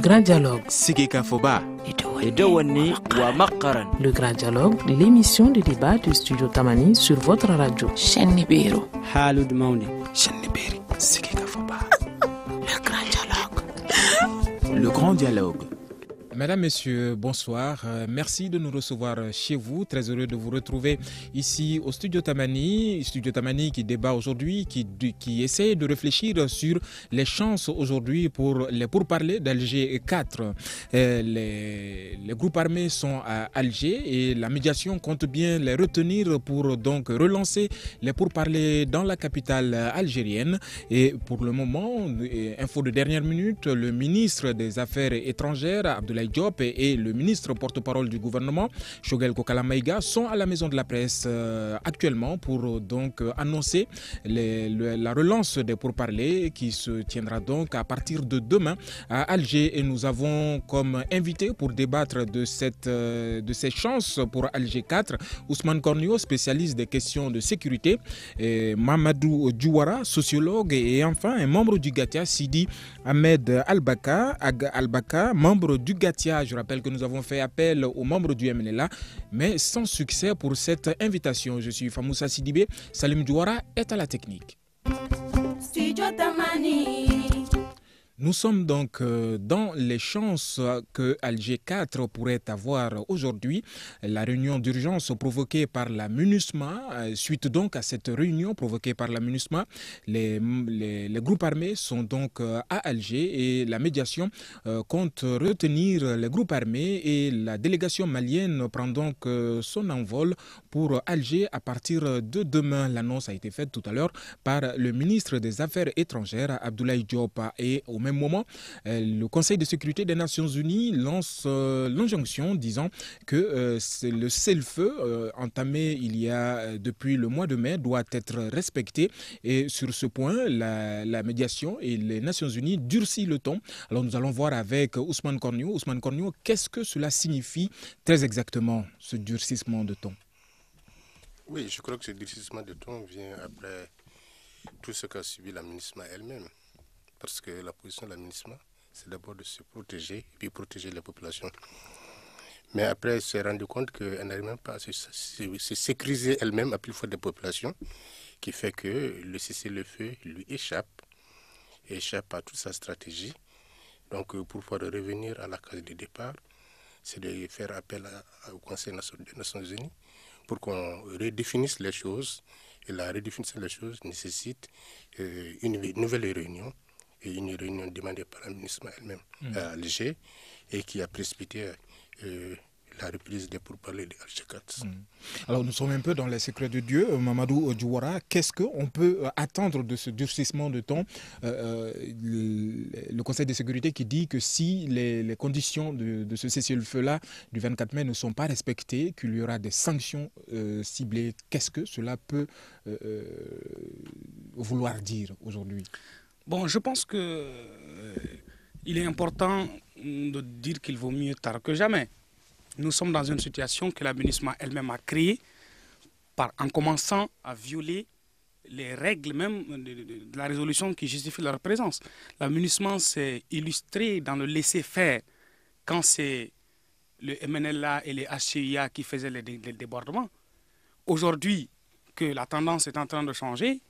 grand dialogue. Le grand dialogue, l'émission de débat du studio Tamani sur votre radio. Le grand dialogue. Le grand dialogue. Mesdames, Messieurs, bonsoir. Euh, merci de nous recevoir chez vous. Très heureux de vous retrouver ici au Studio Tamani. Studio Tamani qui débat aujourd'hui, qui, essaie de réfléchir sur les chances aujourd'hui pour les pourparlers d'Alger 4. Euh, les, les, groupes armés sont à Alger et la médiation compte bien les retenir pour donc relancer les pourparlers dans la capitale algérienne. Et pour le moment, info de dernière minute, le ministre des Affaires étrangères, Abdoulaye Et, le ministre porte-parole du gouvernement, Shogel Kokalamaïga, sont à la maison de la presse euh, actuellement pour euh, donc euh, annoncer la relance des pourparlers qui se tiendra donc à partir de demain à Alger. Et nous avons comme invité pour débattre de, cette, de ces chances pour Alger 4 Ousmane Cornio, spécialiste des questions de sécurité, et Mamadou Djouara, sociologue, et enfin un membre du GATIA, Sidi Ahmed Albaka, Albaka membre du GATIA je rappelle que nous avons fait appel aux membres du MNLA, mais sans succès pour cette invitation. Je suis Famoussa Sidibé. Salim Douara est à la technique. Nous sommes donc euh, dans les chances que Alger 4 pourrait avoir aujourd'hui. La réunion d'urgence provoquée par la MINUSMA, euh, suite donc à cette réunion provoquée par la MINUSMA, les, groupes armés sont donc euh, à Alger et la médiation compte retenir les groupes armés et la délégation malienne prend donc son envol pour Alger à partir de demain. L'annonce a été faite tout à l'heure par le ministre des Affaires étrangères, Abdoulaye Diop, et au même moment, le Conseil de sécurité des Nations Unies lance euh, l'injonction disant que euh, le cessez-le-feu euh, entamé il y a depuis le mois de mai doit être respecté. Et sur ce point, la, médiation et les Nations Unies durcissent le ton. Alors nous allons voir avec Ousmane Cornio. Ousmane Cornio, qu'est-ce que cela signifie très exactement, ce durcissement de ton? Oui, je crois que ce durcissement de ton vient après tout ce qu'a subi la MINISMA elle-même parce que la position de l'administration, c'est d'abord de se protéger et puis protéger les populations. Mais après, elle s'est rendu compte qu'elle n'arrive même pas à se, se, se sécuriser elle-même à plus forte des populations, qui fait que le cessez-le-feu lui échappe, échappe à toute sa stratégie. Donc, pour pouvoir revenir à la case de départ, c'est de faire appel au Conseil des Nations Unies pour qu'on redéfinisse les choses. Et la redéfinition des choses nécessite euh, une nouvelle réunion et une réunion demandée par la ministre elle-même mmh. à Alger et qui a précipité euh, la reprise des pourparlers de Alger mmh. Alors nous sommes un peu dans les secrets de Dieu, Mamadou Djouara. Qu'est-ce qu'on peut attendre de ce durcissement de temps euh, le, le, Conseil de sécurité qui dit que si les, les conditions de, de ce cessez-le-feu-là du 24 mai ne sont pas respectées, qu'il y aura des sanctions euh, ciblées, qu'est-ce que cela peut vouloir dire aujourd'hui? Bon, je pense que euh, il est important de dire qu'il vaut mieux tard que jamais. Nous sommes dans une situation que la MINUSMA elle-même a créée en commençant à violer les règles même de, la résolution qui justifie leur présence. La MINUSMA s'est illustrée dans le laisser-faire quand c'est le MNLA et les HCIA qui faisaient les, les débordements. Aujourd'hui, que la tendance est en train de changer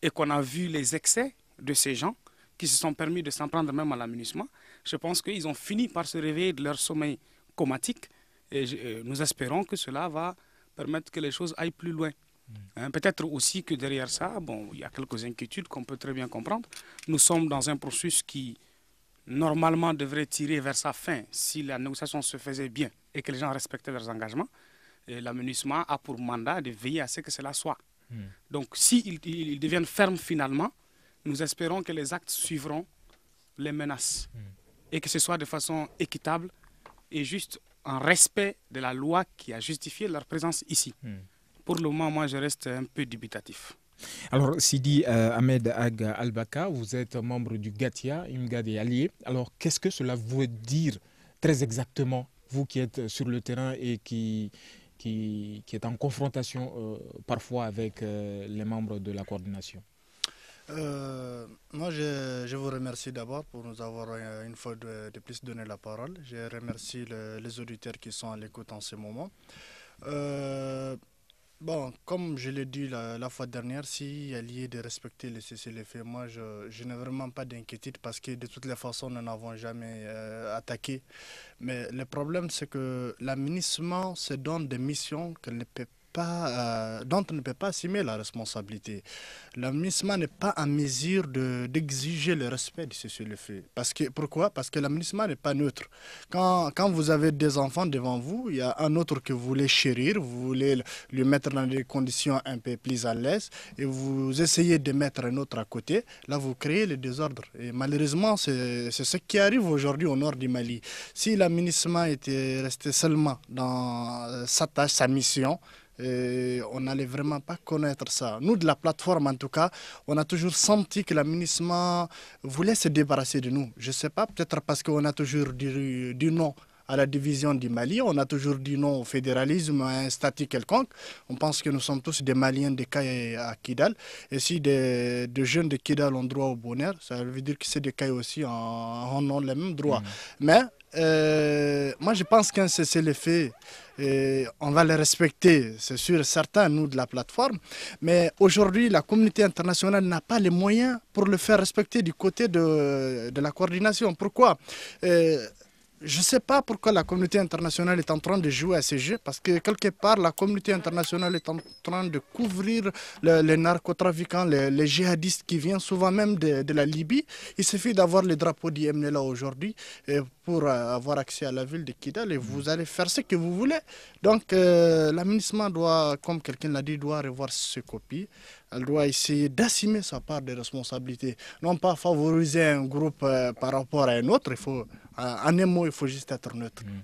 et qu'on a vu les excès de ces gens qui se sont permis de s'en prendre même à l'amunissement, je pense qu'ils ont fini par se réveiller de leur sommeil comatique et je, nous espérons que cela va permettre que les choses aillent plus loin. Mmh. Hein, Peut-être aussi que derrière ça, bon, il y a quelques inquiétudes qu'on peut très bien comprendre. Nous sommes dans un processus qui, normalement, devrait tirer vers sa fin si la négociation se faisait bien et que les gens respectaient leurs engagements. L'amunissement a pour mandat de veiller à ce que cela soit. Mmh. Donc, s'ils si ils deviennent fermes finalement, nous espérons que les actes suivront les menaces mmh. et que ce soit de façon équitable et juste en respect de la loi qui a justifié leur présence ici. Mmh. Pour le moment, moi, je reste un peu dubitatif. Alors, Sidi euh, Ahmed Ag Albaka, vous êtes membre du GATIA, Imgad et Allié. Alors, qu'est-ce que cela veut dire très exactement, vous qui êtes sur le terrain et qui, qui, qui êtes en confrontation euh, parfois avec euh, les membres de la coordination? Euh, moi, je, vous remercie d'abord pour nous avoir euh, une fois de, plus donné la parole. Je remercie les auditeurs qui sont à l'écoute en ce moment. Euh, bon, comme je l'ai dit la, fois dernière, s'il y a lieu de respecter les cessez-le-feu, moi, je, n'ai vraiment pas d'inquiétude parce que de toutes les façons, nous n'avons jamais attaqué. Mais le problème, c'est que l'aménissement se donne des missions qu'elle ne peut euh, dont on ne peut pas assumer la responsabilité. La n'est pas en mesure d'exiger le respect de ce le fait. Parce que, pourquoi? Parce que la n'est pas neutre. Quand, quand vous avez des enfants devant vous, il y a un autre que vous voulez chérir, vous voulez lui mettre dans des conditions un peu plus à l'aise, et vous essayez de mettre un autre à côté, là vous créez le désordre. Et malheureusement, c'est ce qui arrive aujourd'hui au nord du Mali. Si l'aménissement était resté seulement dans sa tâche, sa mission, et on n'allait vraiment pas connaître ça. Nous, de la plateforme en tout cas, on a toujours senti que l'aménagement voulait se débarrasser de nous. Je ne sais pas, peut-être parce qu'on a toujours dit, non à la division du Mali, on a toujours dit non au fédéralisme, à un statut quelconque. On pense que nous sommes tous des Maliens de Caille à Kidal. Et si des, jeunes de Kidal ont droit au bonheur, ça veut dire que c'est des Caille aussi en, en ont les mêmes droits. Mmh. Mais euh, moi, je pense qu'un on va le respecter, c'est sûr, certains, nous, de la plateforme. Mais aujourd'hui, la communauté internationale n'a pas les moyens pour le faire respecter du côté de, de la coordination. Pourquoi? Euh, je ne sais pas pourquoi la communauté internationale est en train de jouer à ces jeux, parce que quelque part, la communauté internationale est en train de couvrir les narcotrafiquants, les, djihadistes qui viennent souvent même de, la Libye. Il suffit d'avoir le drapeau d'IMNLA aujourd'hui pour euh, avoir accès à la ville de Kidal et vous allez faire ce que vous voulez. Donc, euh, doit, comme quelqu'un l'a dit, doit revoir ses copies elle doit essayer d'assumer sa part de responsabilité. Non pas favoriser un groupe euh, par rapport à un autre. Il faut, en un mot, il faut juste être neutre. Mm.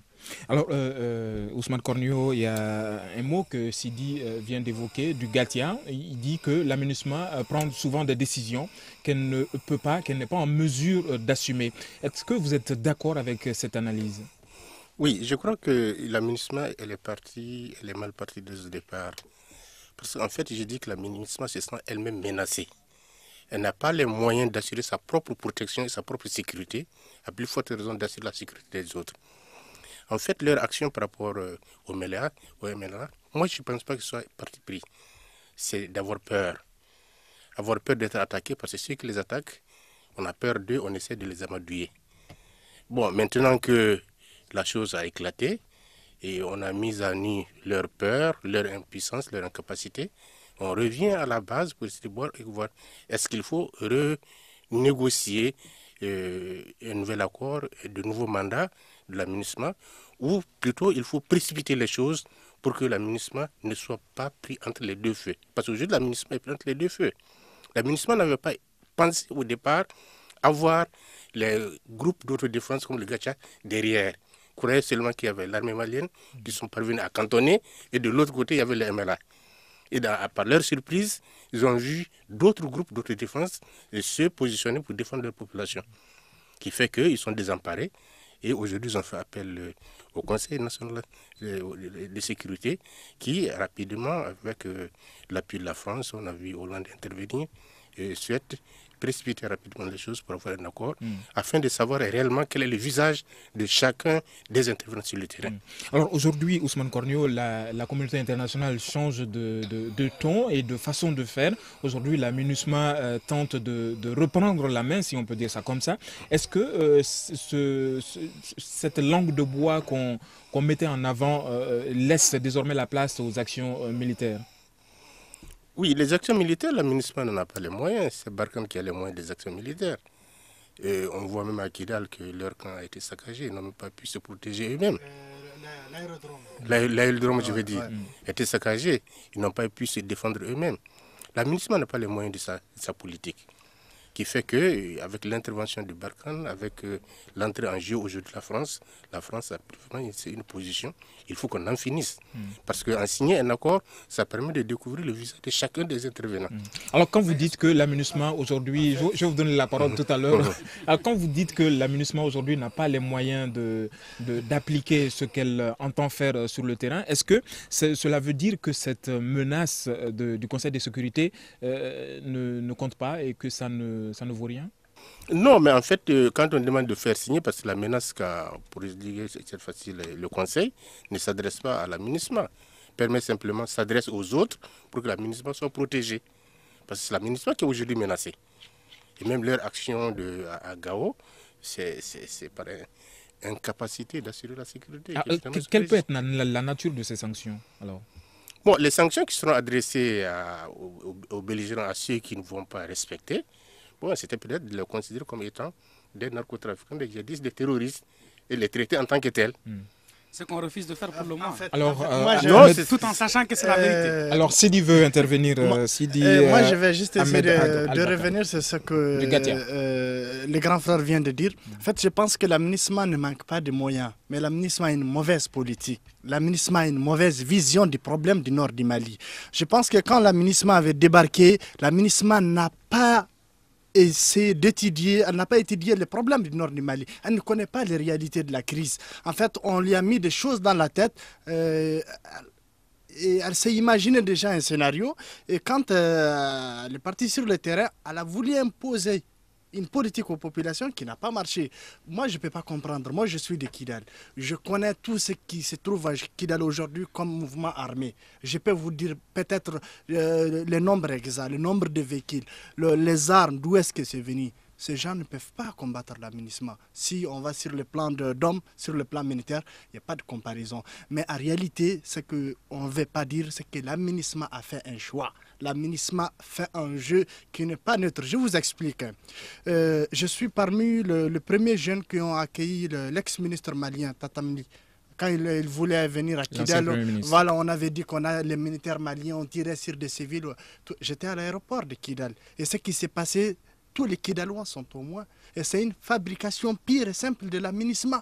Alors, euh, euh, Ousmane Cornio, il y a un mot que Sidi vient d'évoquer, du Gatien. Il dit que l'aménagement prend souvent des décisions qu'elle ne peut pas, qu'elle n'est pas en mesure d'assumer. Est-ce que vous êtes d'accord avec cette analyse? Oui, je crois que l'aménagement, elle est partie, elle est mal partie dès le départ. Parce qu'en fait, je dis que la MINUSMA se sent elle-même menacée. Elle n'a pas les moyens d'assurer sa propre protection et sa propre sécurité, à plus forte raison d'assurer la sécurité des autres. En fait, leur action par rapport euh, au MLA, au MLA, moi je ne pense pas que ce soit parti pris. C'est d'avoir peur. Avoir peur d'être attaqué parce que ceux qui les attaquent, on a peur d'eux, on essaie de les amadouiller. Bon, maintenant que la chose a éclaté, et on a mis à nu leur peur, leur impuissance, leur incapacité. On revient à la base pour essayer de voir, est-ce qu'il faut renégocier euh, un nouvel accord, de nouveaux mandats de l'aménagement, ou plutôt il faut précipiter les choses pour que l'aménagement ne soit pas pris entre les deux feux? Parce qu'aujourd'hui, l'aménagement est pris entre les deux feux. L'aménagement n'avait pas pensé au départ avoir les groupes d'autodéfense comme le Gacha derrière croyait seulement qu'il y avait l'armée malienne qui sont parvenus à cantonner et de l'autre côté, il y avait les MLA. Et par leur surprise, ils ont vu d'autres groupes d'autodéfense se positionner pour défendre leur population. Qui fait qu'ils sont désemparés. Et aujourd'hui, ils ont fait appel euh, au Conseil national de sécurité qui, rapidement, avec euh, l'appui de la France, on a vu Hollande intervenir, et souhaite précipiter rapidement les choses pour avoir un accord, hmm. afin de savoir réellement quel est le visage de chacun des intervenants sur le terrain. Hmm. Alors aujourd'hui, Ousmane Cornio, la, communauté internationale change de, ton et de façon de faire. Aujourd'hui, la MINUSMA euh, tente de, reprendre la main, si on peut dire ça comme ça. Est-ce que euh, cette langue de bois qu'on mettait en avant euh, laisse désormais la place aux actions militaires? Oui, les actions militaires, la MINUSMA n'en a pas les moyens. C'est Barkhane qui a les moyens des actions militaires. Et on voit même à Kidal que leur camp a été saccagé. Ils n'ont même pas pu se protéger eux-mêmes. L'aérodrome. je veux dire, a été saccagé. Ils n'ont pas pu se défendre eux-mêmes. La MINUSMA n'a pas les moyens de sa, politique. Qui fait que, avec l'intervention du Barkhane, avec euh, l'entrée en jeu aujourd'hui de la France, la France a c'est une position. Il faut qu'on en finisse. Hmm. Parce qu'en signer un accord, ça permet de découvrir le visage de chacun des intervenants. Hmm. Alors, quand vous dites que l'aménagement aujourd'hui, je, vais vous donner la parole tout à l'heure. Quand vous dites que l'aménagement aujourd'hui n'a pas les moyens d'appliquer de, ce qu'elle entend faire sur le terrain, est-ce que cela veut dire que cette menace du Conseil de sécurité euh, ne, ne compte pas et que ça ne ça ne vaut rien non, mais en fait, euh, quand on demande de faire signer, parce que la menace qu'a pour cette facile, le Conseil ne s'adresse pas à l'aménagement, permet simplement s'adresse aux autres pour que l'aménagement soit protégé. Parce que c'est l'aménagement qui est aujourd'hui menacé. Et même leur action de, à, Gao, c'est par incapacité d'assurer la sécurité. Ah, euh, quelle peut être la, nature de ces sanctions alors? Bon, les sanctions qui seront adressées aux, aux belligérants, à ceux qui ne vont pas respecter, c'était peut-être de les considérer comme étant des narcotrafiquants, des djihadistes, des terroristes et les traiter en tant que tels. Hmm. Ce qu'on refuse de faire pour le moment. alors, euh, tout en sachant que c'est la vérité. Euh, alors, Sidi veut intervenir. Euh, Sidi, moi, je vais juste essayer de, revenir sur ce que le grand frère vient de dire. En fait, je pense que l'aménagement ne manque pas de moyens, mais l'aménagement a une mauvaise politique. L'aménagement a une mauvaise vision du problème du nord du Mali. Je pense que quand l'aménagement avait débarqué, l'aménagement n'a pas d'étudier, elle n'a pas étudié les problèmes du nord du Mali. Elle ne connaît pas les réalités de la crise. En fait, on lui a mis des choses dans la tête. Euh, et elle s'est imaginé déjà un scénario. Et quand euh, elle est partie sur le terrain, elle a voulu imposer une politique aux populations qui n'a pas marché. Moi, je ne peux pas comprendre. Moi, je suis de Kidal. Je connais tout ce qui se trouve à Kidal aujourd'hui comme mouvement armé. Je peux vous dire peut-être euh, le nombre exact, le nombre de véhicules, les armes, d'où est-ce que c'est venu ces gens ne peuvent pas combattre l'aménagement. Si on va sur le plan d'hommes, sur le plan militaire, il n'y a pas de comparaison. Mais en réalité, ce qu'on ne veut pas dire, c'est que l'aménagement a fait un choix. L'aménagement fait un jeu qui n'est pas neutre. Je vous explique. Euh, je suis parmi le, premier jeune qui ont accueilli l'ex-ministre malien, Tatamli quand il, voulait venir à Kidal, voilà, on avait dit qu'on a les militaires maliens, on tirait sur des civils. J'étais à l'aéroport de Kidal. Et ce qui s'est passé, tous les Kidalois sont au moins. Et c'est une fabrication pire et simple de l'aménagement.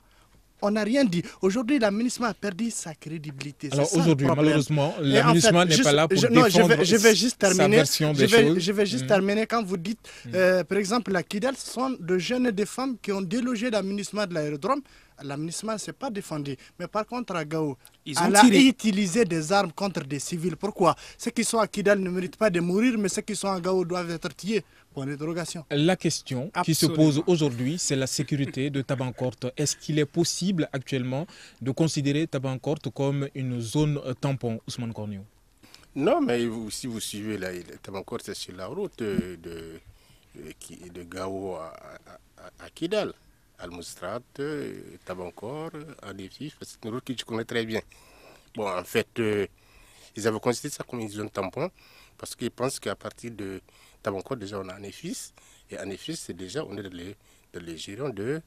On n'a rien dit. Aujourd'hui, l'aménagement a perdu sa crédibilité. Alors aujourd'hui, malheureusement, l'aménagement n'est pas là pour défendre je vais, je vais juste terminer, je vais, Je vais juste mm. terminer quand vous dites, mm. euh, par exemple, la Kidal, ce sont de jeunes et des femmes qui ont délogé l'aménagement de l'aérodrome l'aménagement ne s'est pas défendu. Mais par contre, à Gao, Ils ont a utilisé des armes contre des civils. Pourquoi? Ceux qui sont à Kidal ne méritent pas de mourir, mais ceux qui sont à Gao doivent être tués. Point d'interrogation. La question qui se pose aujourd'hui, c'est la sécurité de Tabankort. Est-ce qu'il est possible actuellement de considérer Tabankort comme une zone tampon, Ousmane Korniou Non, mais si vous suivez, là, Tabankort, c'est sur la route de, de, Gao à, à Kidal. Almostrat, Tabancor, Adéfif, c'est une route que tu connais très bien. Bon, en fait, euh, ils avaient considéré ça comme une zone tampon parce qu'ils pensent qu'à partir de Tabancor, déjà, on a un EFIS. Et un EFIS, c'est déjà, on est dans les, dans les gérants de.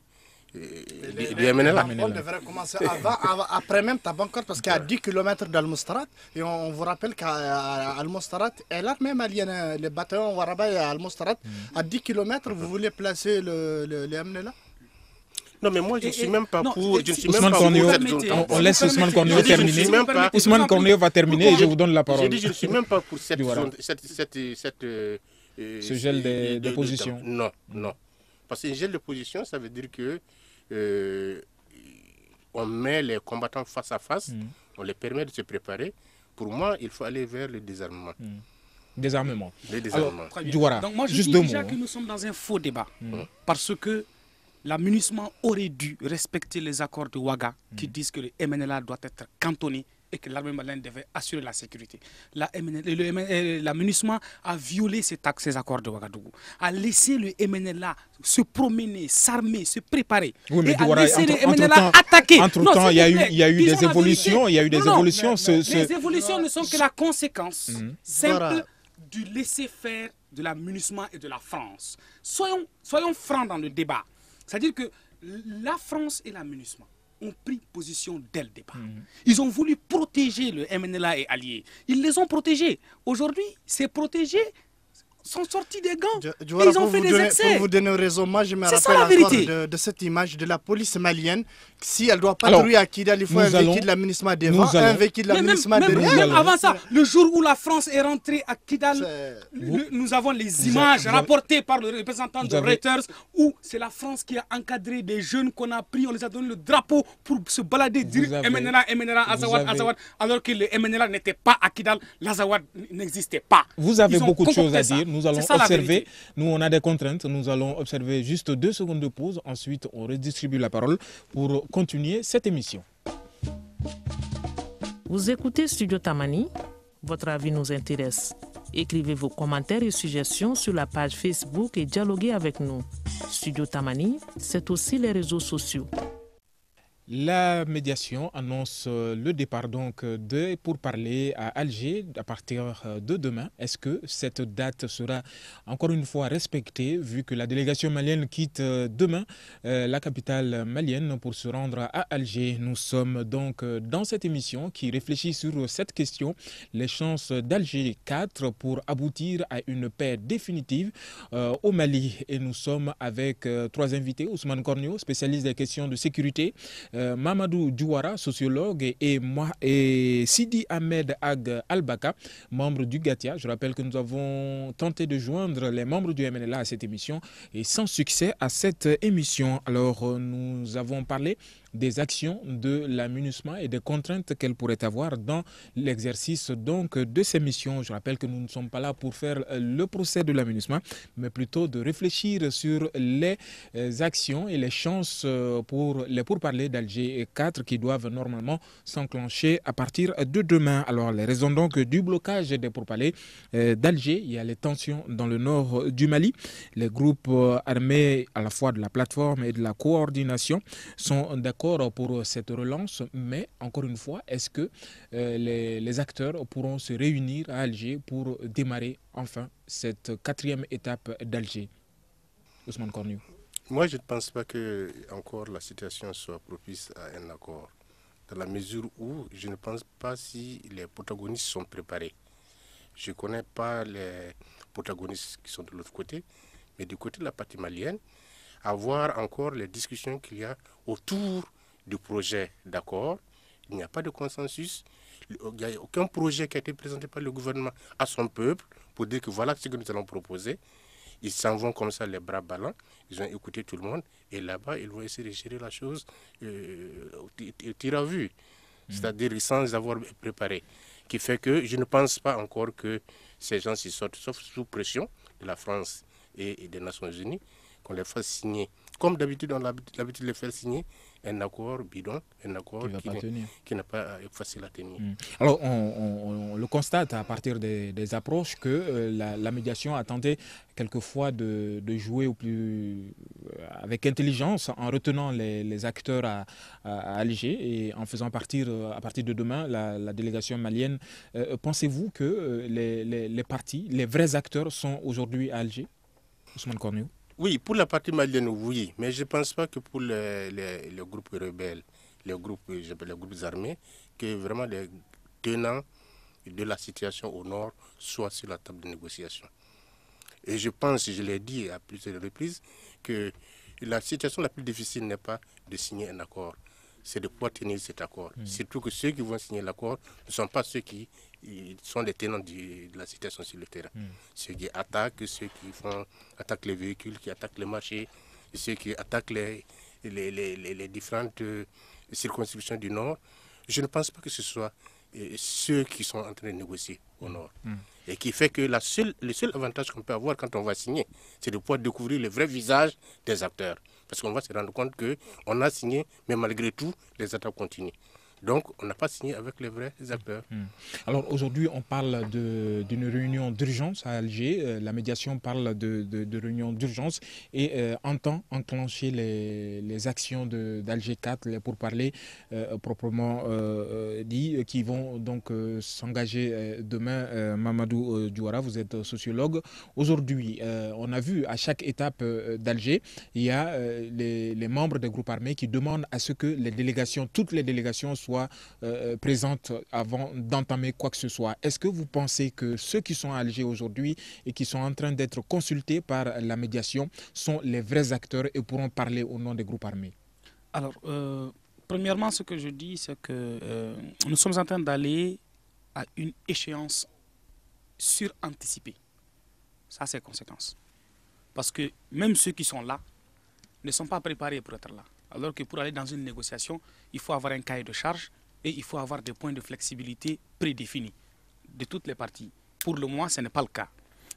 Euh, MNLA. On devrait commencer avant, après même Tabancor, parce qu'il y a 10 km d'Almostrat. Et on, vous rappelle qu'à Almostrat, et là même alien, les bataillons Waraba à Almostrat, à 10 km, vous voulez placer le, le, les MNLA non, mais moi, je ne suis même pas pour. Je ne suis même pas pour On laisse Ousmane Cornéo terminer. Ousmane Cornéo va terminer et je vous donne la parole. Je dis, je ne suis même pas pour cette. cette, euh, Ce gel de, position. Non, non. Parce qu'un gel de position, ça veut dire que. Euh, on met les combattants face à face, mm. on les permet de se préparer. Pour moi, il faut aller vers le désarmement. Mm. Désarmement. Le désarmement. Alors, Donc moi, je Juste dis déjà que nous sommes dans un faux débat. Mm. Parce que l'amunissement aurait dû respecter les accords de Ouaga qui mm. disent que le MNLA doit être cantonné et que l'armée malienne devait assurer la sécurité. L'amunissement a violé ces, ces, accords de Ouagadougou, a laissé le MNLA se promener, s'armer, se préparer. Oui, mais et a laissé le MNLA attaquer. Entre-temps, il y a eu, y a eu des évolutions. Il y a eu des évolutions. Les évolutions ne sont que la conséquence mm. simple du laisser-faire de l'amunissement et de la France. Soyons, soyons francs dans le débat. C'est-à-dire que la France et l'aménagement ont pris position dès le départ. Mhm. Ils ont voulu protéger le MNLA et alliés. Ils les ont protégés. Aujourd'hui, c'est protégé sont sortis des gants. Je- Et Djouara, ils ont fait des donner- excès. Pour vous donner raison, moi je me C'est ça, rappelle la vérité. de, de cette image de la police malienne. Si elle doit Alors, patrouiller à Kidal, il faut un véhicule de l'aménagement devant, un véhicule de l'aménagement derrière. même avant ça, le jour où la France est rentrée à Kidal, le- nous avons les images rapportées par le représentant de Reuters où c'est la France qui a encadré des jeunes qu'on a pris, on les a donné le drapeau pour se balader, dire avez- MNLA, MNLA, Azawad, avez- Azawad, alors que le MNLA n'était pas à Kidal, l'Azawad n'existait pas. Vous avez beaucoup de choses à dire. Nous allons ça, observer. Nous, on a des contraintes. Nous allons observer juste deux secondes de pause. Ensuite, on redistribue la parole pour continuer cette émission. Vous écoutez Studio Tamani Votre avis nous intéresse. Écrivez vos commentaires et suggestions sur la page Facebook et dialoguez avec nous. Studio Tamani, c'est aussi les réseaux sociaux. La médiation annonce euh, le départ donc de pour parler à Alger à partir euh, de demain. Est-ce que cette date sera encore une fois respectée vu que la délégation malienne quitte euh, demain la capitale malienne pour se rendre à Alger? Nous sommes donc dans cette émission qui réfléchit sur cette question, les chances d'Alger 4 pour aboutir à une paix définitive au Mali. Et nous sommes avec trois invités, Ousmane Cornio, spécialiste des questions de sécurité, euh, Mamadou Djouara, sociologue, et, moi et Sidi Ahmed Ag Albaka, membre du GATIA. Je rappelle que nous avons tenté de joindre les membres du MNLA à cette émission et sans succès à cette émission. Alors euh, nous avons parlé des actions de la MINUSMA et des contraintes qu'elle pourrait avoir dans l'exercice donc de ces missions. Je rappelle que nous ne sommes pas là pour faire euh, le procès de la MINUSMA, mais plutôt de réfléchir sur les euh, actions et les chances euh, pour les pourparlers d'Alger 4 qui doivent normalement s'enclencher à partir de demain. Alors les raisons donc du blocage des pourparlers d'Alger, il y a les tensions dans le nord du Mali. Les groupes armés à la fois de la plateforme et de la coordination sont d'accord pour cette relance, mais encore une fois, est-ce que euh, les, acteurs pourront se réunir à Alger pour démarrer enfin cette quatrième étape d'Alger? Ousmane Cornu. Moi, je ne pense pas que encore la situation soit propice à un accord, dans la mesure où je ne pense pas si les protagonistes sont préparés. Je ne connais pas les protagonistes qui sont de l'autre côté, mais du côté de la partie malienne, à voir encore les discussions qu'il y a autour du projet d'accord. Il n'y a pas de consensus. Il n'y a aucun projet qui a été présenté par le gouvernement à son peuple pour dire que voilà ce que nous allons proposer. Ils s'en vont comme ça les bras ballants. Ils ont écouté tout le monde. Et là-bas, ils vont essayer de gérer la chose euh, au au tir à vue. C'est-à-dire sans avoir préparé. Qui fait que je ne pense pas encore que ces gens s'y sortent, sauf sous pression de la France et, et des Nations Unies, qu'on les fasse signer. Comme d'habitude, on a l'habitude de les faire signer un accord bidon, un accord Qui pas n'est- pas euh, facile à tenir. Mm. Alors, on, on- on le constate à partir des, des approches que euh, la, la médiation a tenté quelquefois de, de jouer au plus, euh, avec intelligence en retenant les, les acteurs à, à- à Alger et en faisant partir euh, à partir de demain la, la délégation malienne. Pensez-vous que les, les- les partis, les vrais acteurs sont aujourd'hui à Alger Ousmane Cornu Oui, pour la partie malienne, oui, mais je ne pense pas que pour les, les- groupes rebelles, les groupes, les groupes armés, que vraiment les tenants de la situation au nord soient sur la table de négociation. Et je pense, je l'ai dit à plusieurs reprises, que la situation la plus difficile n'est pas de signer un accord, c'est de pouvoir tenir cet accord. Surtout que ceux qui vont signer l'accord ne sont pas ceux qui sont les tenants du- de la situation sur le terrain. Ceux qui attaquent, ceux qui font, attaquent les véhicules, qui attaquent les marchés, ceux qui attaquent les, les, les- les- différentes euh, circonscriptions du Nord. Je ne pense pas que ce soit euh, ceux qui sont en train de négocier au Nord. Et qui fait que la seule, le seul avantage qu'on peut avoir quand on va signer, c'est de pouvoir découvrir le vrai visage des acteurs. Parce qu'on va se rendre compte qu'on a signé, mais malgré tout, les attaques continuent. Donc, on n'a pas signé avec les vrais acteurs. Alors aujourd'hui, on parle d'une réunion d'urgence à Alger. Euh, la médiation parle de, réunion d'urgence et euh, entend enclencher les, actions d'Alger 4 les pourparlers euh, proprement dit, qui vont donc s'engager demain. Mamadou Diouara, vous êtes sociologue. Aujourd'hui, on a vu à chaque étape d'Alger, il y a les membres des groupes armés qui demandent à ce que les délégations, toutes les délégations soient soit euh, présente avant d'entamer quoi que ce soit. Est-ce que vous pensez que ceux qui sont à Alger aujourd'hui et qui sont en train d'être consultés par la médiation sont les vrais acteurs et pourront parler au nom des groupes armés? Alors, premièrement, ce que je dis, c'est que nous sommes en train d'aller à une échéance suranticipée. Ça, c'est conséquence. Parce que même ceux qui sont là ne sont pas préparés pour être là. Alors que pour aller dans une négociation, il faut avoir un cahier de charge et il faut avoir des points de flexibilité prédéfinis de toutes les parties. Pour le moment, ce n'est pas le cas.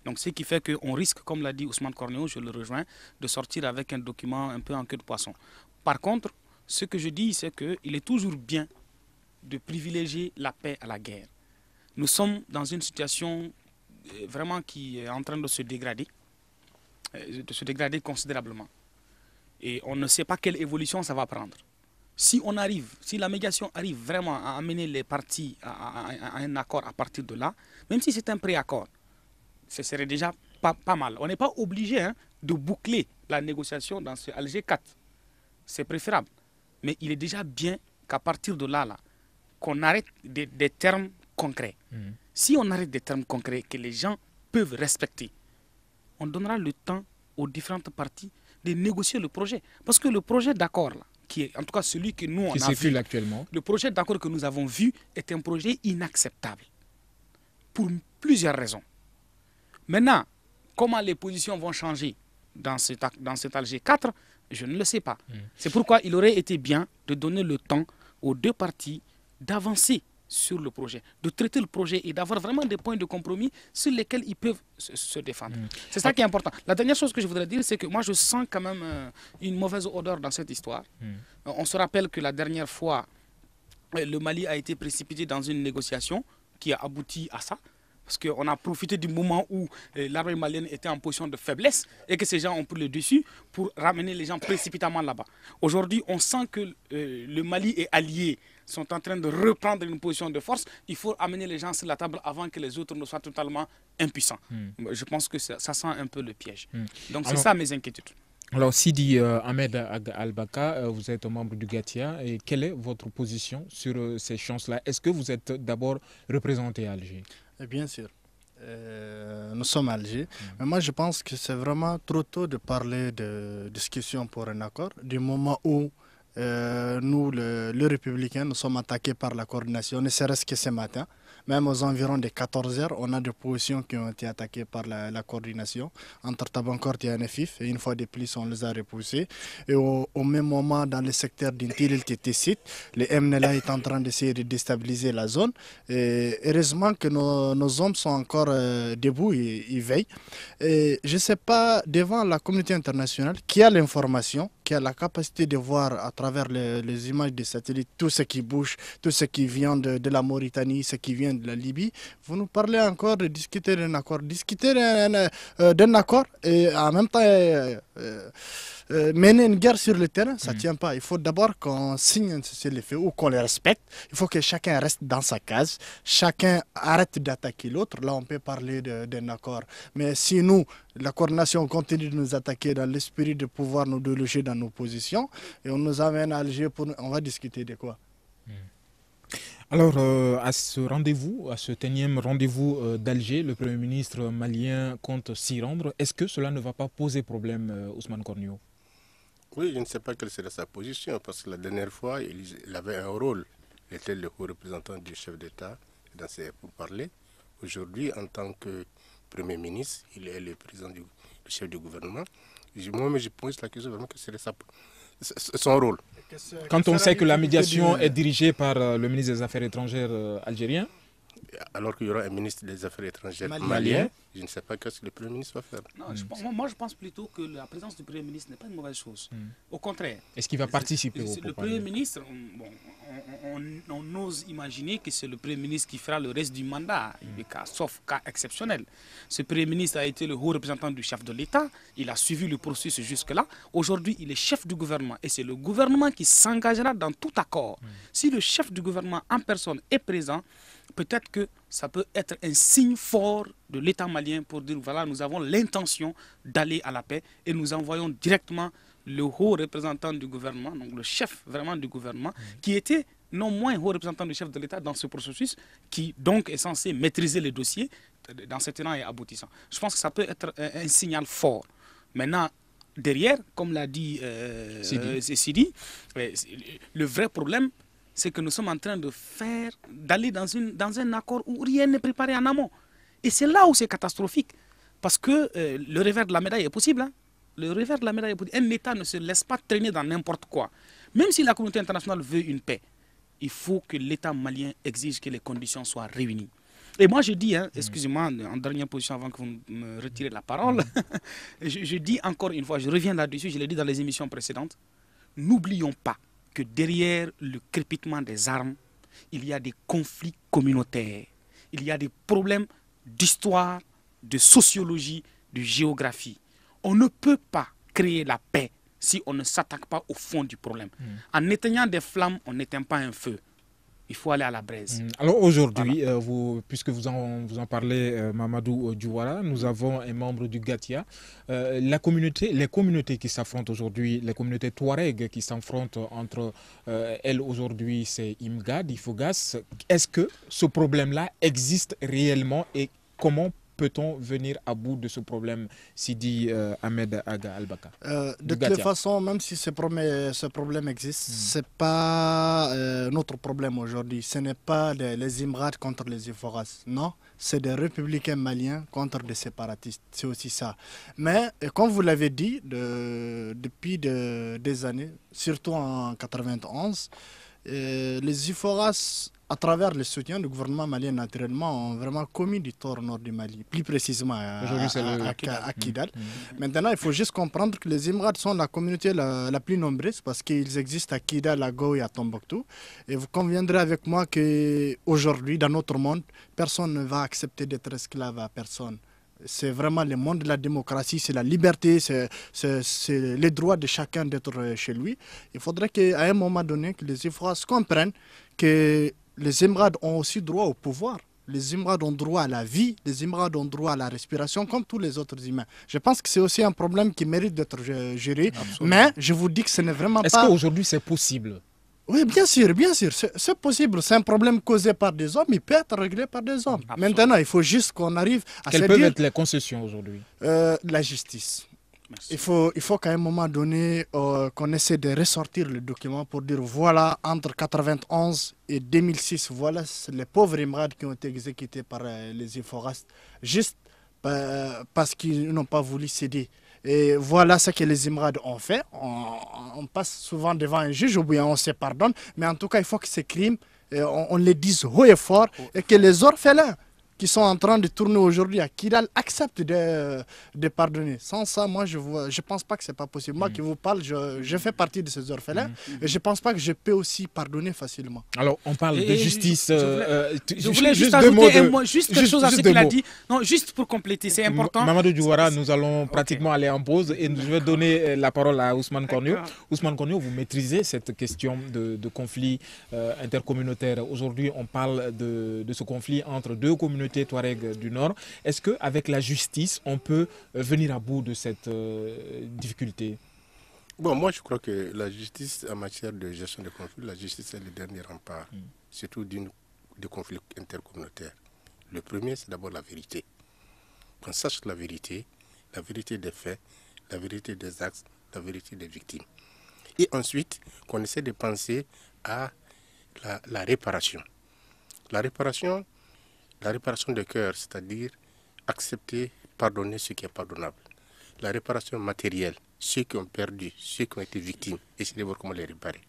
Donc, ce qui fait qu'on risque, comme l'a dit Ousmane Cornéo, je le rejoins, de sortir avec un document un peu en queue de poisson. Par contre, ce que je dis, c'est qu'il est toujours bien de privilégier la paix à la guerre. Nous sommes dans une situation euh, vraiment qui est en train de se dégrader. Euh, de se dégrader considérablement. Et on ne sait pas quelle évolution ça va prendre. Si on arrive, si la médiation arrive vraiment à amener les parties à, un accord à partir de là, même si c'est un préaccord, ce serait déjà pas, pas mal. On n'est pas obligé hein, de boucler la négociation dans ce Alger 4. C'est préférable. Mais il est déjà bien qu'à partir de là, là qu'on arrête des, termes concrets. Mmh. Si on arrête des termes concrets que les gens peuvent respecter, on donnera le temps aux différentes parties de négocier le projet. Parce que le projet d'accord, qui est en tout cas celui que nous on qui a vu, actuellement. le projet d'accord que nous avons vu est un projet inacceptable pour plusieurs raisons. Maintenant, comment les positions vont changer dans cet, dans cet Alger 4, je ne le sais pas. Hmm. C'est pourquoi il aurait été bien de donner le temps aux deux parties d'avancer sur le projet, de traiter le projet et d'avoir vraiment des points de compromis sur lesquels ils peuvent se, défendre. Mm. C'est ça qui est important. La dernière chose que je voudrais dire, c'est que moi, je sens quand même euh, une mauvaise odeur dans cette histoire. Mm. Euh, on se rappelle que la dernière fois, euh, le Mali a été précipité dans une négociation qui a abouti à ça. Parce qu'on a profité du moment où l'armée malienne était en position de faiblesse et que ces gens ont pris le dessus pour ramener les gens précipitamment là-bas. Aujourd'hui, on sent que le Mali est allié sont en train de reprendre une position de force, il faut amener les gens sur la table avant que les autres ne soient totalement impuissants. Hmm. Je pense que ça, sent un peu le piège. Hmm. Donc c'est ça mes inquiétudes. Alors Sidi euh, Ahmed Al-Baka, euh, vous êtes membre du GATIA. Et quelle est votre position sur euh, ces chances-là? Est-ce que vous êtes d'abord représenté à Alger? Eh Bien sûr. nous sommes à Alger. Hmm. Mais moi, je pense que c'est vraiment trop tôt de parler de discussion pour un accord, du moment où euh, nous, les républicains, nous sommes attaqués par la coordination, ne serait-ce que ce matin. Même aux environs des 14 heures, on a des positions qui ont été attaquées par la, coordination entre Tabancort et NFIF. Et une fois de plus, on les a repoussées. Et au, même moment, dans le secteur d'Intil qui était site, le MNLA est en train d'essayer de déstabiliser la zone. Et heureusement que nos, hommes sont encore euh, debout et ils veillent. Et je ne sais pas, devant la communauté internationale, qui a l'information, qui a la capacité de voir à travers les, images des satellites tout ce qui bouge, tout ce qui vient de, de la Mauritanie, ce qui vient de la Libye. Vous nous parlez encore de discuter d'un accord. Discuter d'un euh, accord et en même temps euh, euh, mener une guerre sur le terrain, ça ne mm. tient pas. Il faut d'abord qu'on signe ces faits ou qu'on les respecte. Il faut que chacun reste dans sa case. Chacun arrête d'attaquer l'autre. Là, on peut parler d'un accord. Mais si nous, la coordination continue de nous attaquer dans l'esprit de pouvoir nous déloger dans nos positions et on nous amène à Alger pour... On va discuter de quoi? Mm. Alors, euh, à ce rendez-vous, à ce énième rendez-vous euh, d'Alger, le Premier ministre malien compte s'y rendre. Est-ce que cela ne va pas poser problème, euh, Ousmane Cornio? Oui, je ne sais pas quelle serait sa position, parce que la dernière fois, il, avait un rôle. Il était le représentant du chef d'État dans ses parler. Aujourd'hui, en tant que Premier ministre, il est le président du chef du gouvernement. Moi, je pose la question vraiment que serait son rôle? Quand on sait que la médiation est dirigée par euh, le ministre des Affaires étrangères euh, algérien alors qu'il y aura un ministre des Affaires étrangères malien, je ne sais pas ce que le Premier ministre va faire. moi, je pense plutôt que la présence du Premier ministre n'est pas une mauvaise chose. Hmm. Au contraire. Est-ce qu'il va participer au Le Premier ministre, on, ose imaginer que c'est le Premier ministre qui fera le reste du mandat, hmm. sauf cas exceptionnel. Ce Premier ministre a été le haut représentant du chef de l'État. Il a suivi le processus jusque-là. Aujourd'hui, il est chef du gouvernement et c'est le gouvernement qui s'engagera dans tout accord. Hmm. Si le chef du gouvernement en personne est présent, peut-être que ça peut être un signe fort de l'État malien pour dire voilà, nous avons l'intention d'aller à la paix et nous envoyons directement le haut représentant du gouvernement, donc le chef vraiment du gouvernement, qui était non moins haut représentant du chef de l'État dans ce processus qui donc est censé maîtriser les dossiers dans ses tenants et aboutissants. Je pense que ça peut être un, un signal fort. Maintenant, derrière, comme l'a dit euh, Sidi. euh, euh, le vrai problème, c'est que nous sommes en train de faire, d'aller dans, une, dans un accord où rien n'est préparé en amont. Et c'est là où c'est catastrophique. Parce que euh, le revers de la médaille est possible. hein. Le revers de la médaille est possible. Un État ne se laisse pas traîner dans n'importe quoi. Même si la communauté internationale veut une paix, il faut que l'État malien exige que les conditions soient réunies. Et moi, je dis, hein, excusez-moi, en dernière position avant que vous me retirez la parole, je, je dis encore une fois, je reviens là-dessus, je l'ai dit dans les émissions précédentes, n'oublions pas que derrière le crépitement des armes, il y a des conflits communautaires, il y a des problèmes d'histoire, de sociologie, de géographie. On ne peut pas créer la paix si on ne s'attaque pas au fond du problème. En éteignant des flammes, on n'éteint pas un feu. Il faut aller à la braise. Mm. Alors aujourd'hui, euh, vous, puisque vous en, vous en parlez, euh, Mamadou Djouara, nous avons un membre du Gatia. Euh, la communauté, les communautés qui s'affrontent aujourd'hui, les communautés Touareg qui s'affrontent entre elles aujourd'hui, c'est Imgad, Ifogas. Est-ce que ce problème-là existe réellement et comment peut-on venir à bout de ce problème, Sidi euh, Ahmed Aga Albaka Euh, de Gatia. façons, même si ce problème, ce problème existe, c'est pas euh, notre problème aujourd'hui. Ce n'est pas les, les Imrats contre les Iforas. Non, c'est des républicains maliens contre des séparatistes. C'est aussi ça. Mais, euh, comme vous l'avez dit, de- depuis de- des années, surtout en 91, euh, les Iforas, à travers le soutien du gouvernement malien, naturellement, ont vraiment commis du tort au nord du Mali. Plus précisément à, Aujourd'hui, c'est à- le- à- à- à Kidal. Maintenant, il faut juste comprendre que les Émirats sont la communauté la, la plus nombreuse parce qu'ils existent à Kidal, à Go et à Tombouctou. Et vous conviendrez avec moi qu'aujourd'hui, dans notre monde, personne ne va accepter d'être esclave à personne. C'est vraiment le monde de la démocratie, c'est la liberté, c'est les droits de chacun d'être chez lui. Il faudrait qu'à un moment donné, que les Ivoiriens comprennent que les Émirats ont aussi droit au pouvoir. Les Émirats ont droit à la vie, les Émirats ont droit à la respiration, comme tous les autres humains. Je pense que c'est aussi un problème qui mérite d'être géré. Mais je vous dis que ce n'est vraiment Est-ce pas. qu'aujourd'hui c'est possible? Oui, bien sûr, bien sûr. C'est possible. C'est un problème causé par des hommes. Il peut être réglé par des hommes. Maintenant, il faut juste qu'on arrive à Quelles se peuvent dire être les concessions aujourd'hui? Euh, la justice. Merci. Il faut, il faut qu'à un moment donné, euh, qu'on essaie de ressortir le document pour dire voilà, entre 91 et 2006, voilà les pauvres émirats qui ont été exécutés par euh, les Iforas, juste euh, parce qu'ils n'ont pas voulu céder. Et voilà ce que les Émirats ont fait. On, on passe souvent devant un juge ou bien on se pardonne, mais en tout cas, il faut que ces crimes, on, on les dise haut et fort et que les orphelins qui sont en train de tourner aujourd'hui à Kidal acceptent de, de pardonner. Sans ça, moi, je ne je pense pas que c'est pas possible. Moi qui vous parle, je, je fais partie de ces orphelins et je pense pas que je peux aussi pardonner facilement. Alors, on parle Et- de justice. je- euh, voulais- euh, tu- Je voulais juste, ajouter un mot, juste quelque juste- chose à ce qu'il a dit. Non, juste pour compléter, c'est important. Mamadou Djouara, nous allons pratiquement aller en pause et je vais donner euh, la parole à Ousmane. D'accord. Ousmane Kornio, vous maîtrisez cette question de, de conflit euh, intercommunautaire. Aujourd'hui, on parle de, de ce conflit entre deux communautés Touareg du Nord. Est-ce qu'avec la justice, on peut euh, venir à bout de cette euh, difficulté? Bon, moi, je crois que la justice en matière de gestion des conflits, la justice est le dernier rempart, surtout d'une, de conflits intercommunautaires. Le premier, c'est d'abord la vérité. Qu'on sache la vérité, la vérité des faits, la vérité des actes, la vérité des victimes. Et ensuite, qu'on essaie de penser à la, la réparation. La réparation, la réparation de cœur, c'est-à-dire accepter, pardonner ce qui est pardonnable. La réparation matérielle, ceux qui ont perdu, ceux qui ont été victimes, essayer de voir comment les réparer.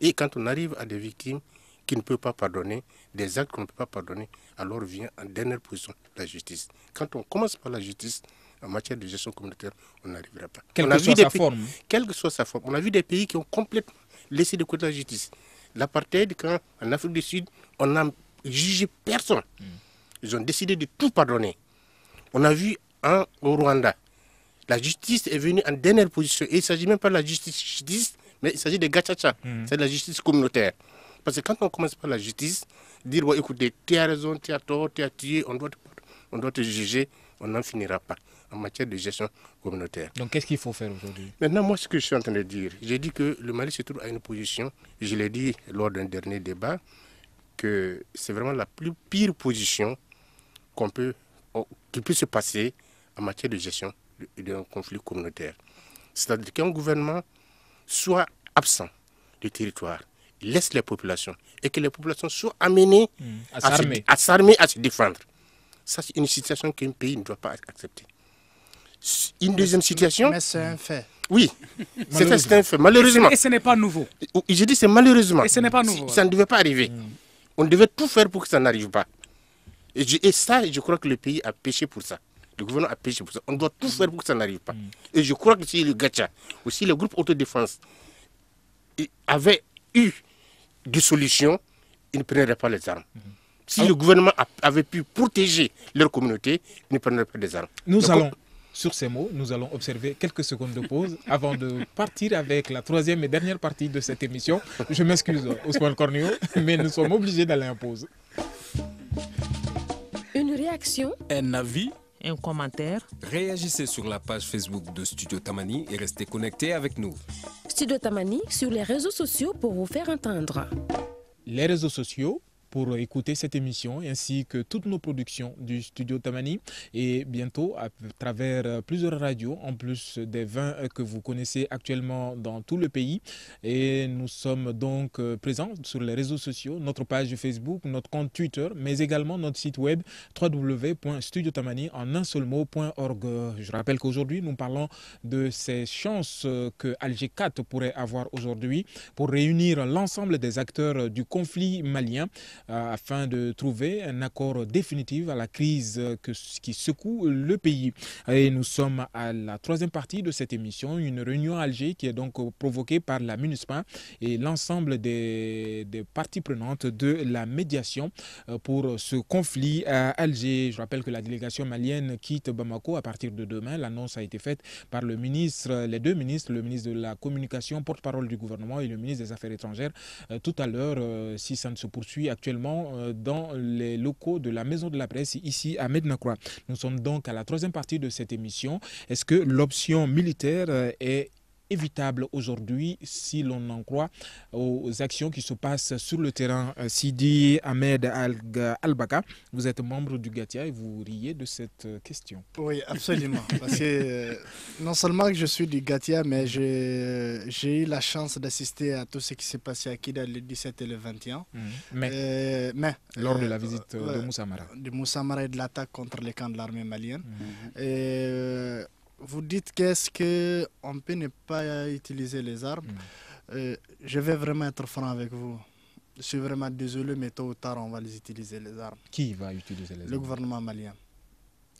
Et quand on arrive à des victimes qui ne peuvent pas pardonner, des actes qu'on ne peut pas pardonner, alors vient en dernière position la justice. Quand on commence par la justice, en matière de gestion communautaire, on n'arrivera pas. Quelle On a que vu soit des sa pays- forme. Quelle que soit sa forme. On a vu des pays qui ont complètement laissé de côté la justice. L'apartheid, quand en Afrique du Sud, on n'a jugé personne. Ils ont décidé de tout pardonner. On a vu un au Rwanda. La justice est venue en dernière position. Et il ne s'agit même pas de la justice, mais il s'agit de gachacha. C'est de la justice communautaire. Parce que quand on commence par la justice, dire écoutez, tu as raison, tu as tort, tu as tué, on doit, te, on doit te juger, on n'en finira pas. en matière de gestion communautaire. Donc qu'est-ce qu'il faut faire aujourd'hui? Maintenant, moi, ce que je suis en train de dire, j'ai dit que le Mali se trouve à une position, je l'ai dit lors d'un dernier débat, que c'est vraiment la plus pire position qu'on peut, qui peut se passer en matière de gestion d'un conflit communautaire. C'est-à-dire qu'un gouvernement soit absent du territoire, laisse les populations et que les populations soient amenées Hmm. À s'armer. à se défendre. Ça, c'est une situation qu'un pays ne doit pas accepter. Une deuxième situation, Mais c'est un fait. oui, c'est un- c'est un fait. Malheureusement, Et ce n'est pas nouveau. je dis c'est malheureusement. Et ce n'est pas nouveau. Ça ne devait pas arriver. On devait tout faire pour que ça n'arrive pas. Et, je- et ça, je crois que le pays a péché pour ça. Le gouvernement a péché pour ça. On doit tout faire pour que ça n'arrive pas. Et je crois que si le Gacha, aussi le groupe autodéfense, avait eu des solutions, ils ne prendraient pas les armes. Si le gouvernement avait pu protéger leur communauté, ils ne prendraient pas des armes. Nous Donc, allons, sur ces mots, nous allons observer quelques secondes de pause avant de partir avec la troisième et dernière partie de cette émission. Je m'excuse, Ousmane Cornio, mais nous sommes obligés d'aller en pause. Une réaction? Un avis? Un commentaire? Réagissez sur la page Facebook de Studio Tamani et restez connectés avec nous. Studio Tamani sur les réseaux sociaux pour vous faire entendre. les réseaux sociaux pour écouter cette émission ainsi que toutes nos productions du studio Tamani. Et bientôt à travers plusieurs radios en plus des 20 euh, que vous connaissez actuellement dans tout le pays. Et nous sommes donc euh, présents sur les réseaux sociaux notre page Facebook notre compte Twitter mais également notre site web www.studiotamani en un seul mot.org je rappelle qu'aujourd'hui nous parlons de ces chances que Alger 4 pourrait avoir aujourd'hui pour réunir l'ensemble des acteurs du conflit malien afin de trouver un accord définitif à la crise euh, que- qui secoue le pays. Et nous sommes à la troisième partie de cette émission, une réunion à Alger qui est donc euh, provoquée par la MINUSPA et l'ensemble des, des parties prenantes de la médiation euh, pour ce conflit à Alger. Je rappelle que la délégation malienne quitte Bamako à partir de demain. L'annonce a été faite par le ministre, les deux ministres, le ministre de la Communication, porte-parole du gouvernement et le ministre des Affaires étrangères euh, tout à l'heure, euh, si ça ne se poursuit actuellement euh, dans les locaux de la Maison de la Presse ici à Mednakroa. Nous sommes donc à la troisième partie de cette émission. Est-ce que l'option militaire euh, est évitable aujourd'hui si l'on en croit aux actions qui se passent sur le terrain. Euh, Sidi Ahmed Al- Al-Baka, vous êtes membre du GATIA et vous riez de cette euh, question. Oui, absolument. Parce que euh, non seulement que je suis du Gatia, mais j'ai eu la chance d'assister à tout ce qui s'est passé à Kida le 17 et le 21. Mais Euh, mais lors de la visite de ouais, Moussa Mara. de Moussa Mara et de l'attaque contre les camps de l'armée malienne. Et, euh, vous dites qu'est-ce que on peut ne pas utiliser les armes. Mhm. Euh, je vais vraiment être franc avec vous. Je suis vraiment désolé, mais tôt ou tard, on va les utiliser, les armes. Qui va utiliser les Le armes gouvernement malien.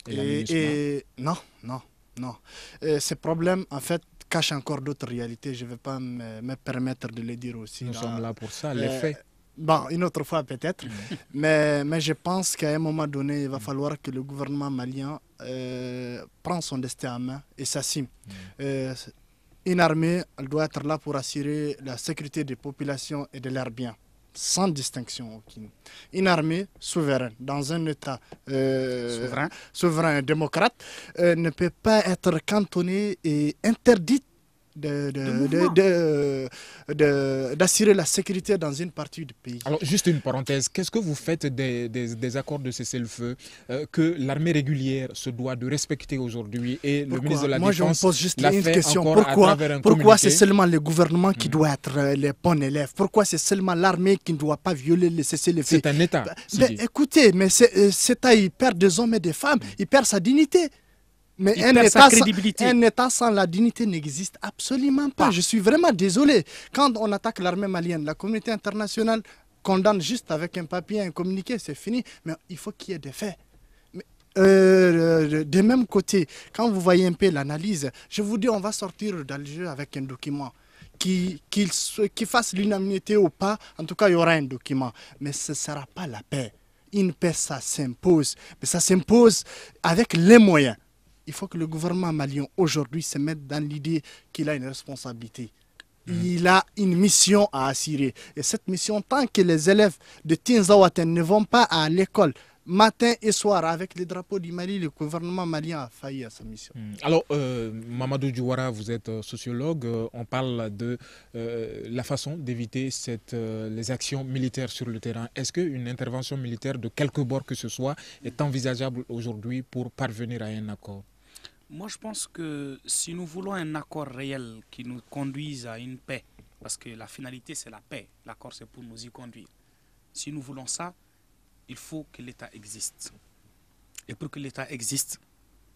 Et Et- et- non, non, non. Euh, ces problèmes, en fait, cachent encore d'autres réalités. Je ne vais pas me, me permettre de les dire aussi. Nous sommes là pour ça, les Euh, faits. Bon, une autre fois peut-être. mais, mais je pense qu'à un moment donné, il va falloir que le gouvernement malien euh, prenne son destin en main et s'assume. Euh, une armée, elle doit être là pour assurer la sécurité des populations et de leurs biens, sans distinction aucune. Une armée souveraine, dans un État euh, Souverain. souverain et démocrate, euh, ne peut pas être cantonnée et interdite de- de- de- de- d'assurer la sécurité dans une partie du pays. Alors, juste une parenthèse, qu'est-ce que vous faites des, des- des accords de cessez-le-feu euh, que l'armée régulière se doit de respecter aujourd'hui et le ministre de la Moi, je me Défense pose juste une question. Pourquoi, un pourquoi c'est seulement le gouvernement qui doit être euh, les bons élèves? Pourquoi c'est seulement l'armée qui ne doit pas violer les cessez-le-feu? C'est un État. Sidi. écoutez, mais euh, cet État, il perd des hommes et des femmes, il perd sa dignité. Mais Il un, perd état sa sans, un État sans la dignité n'existe absolument pas. Je suis vraiment désolé. Quand on attaque l'armée malienne, la communauté internationale condamne juste avec un papier, un communiqué, c'est fini. Mais il faut qu'il y ait des faits. Mais, euh, de même côté, quand vous voyez un peu l'analyse, je vous dis, on va sortir d'Alger avec un document qui, qu'il se- qui fasse l'unanimité ou pas, en tout cas, il y aura un document. Mais ce ne sera pas la paix. Une paix, ça s'impose. Mais ça s'impose avec les moyens. Il faut que le gouvernement malien aujourd'hui se mette dans l'idée qu'il a une responsabilité. Il a une mission à assurer. Et cette mission, tant que les élèves de Tinzawaten ne vont pas à l'école, matin et soir avec les drapeaux du Mali, le gouvernement malien a failli à sa mission. Hmm. Alors, euh, Mamadou Djouara, vous êtes euh, sociologue. Euh, on parle de la façon d'éviter les actions militaires sur le terrain. Est-ce qu'une intervention militaire de quelque bord que ce soit est envisageable aujourd'hui pour parvenir à un accord? Moi, je pense que si nous voulons un accord réel qui nous conduise à une paix, parce que la finalité, c'est la paix, l'accord, c'est pour nous y conduire. Si nous voulons ça, il faut que l'État existe. Et pour que l'État existe,